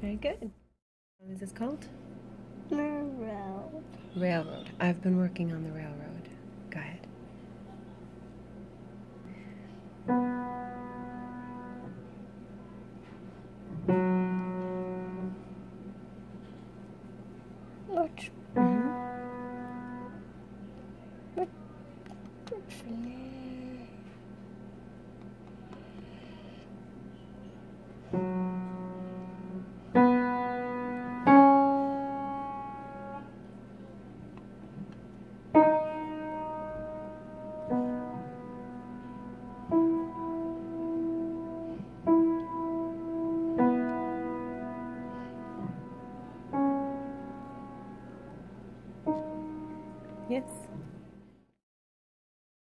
Very good. What is this called? Railroad. Railroad. I've been working on the railroad. Go ahead. What's Mhm. what's name? Yes.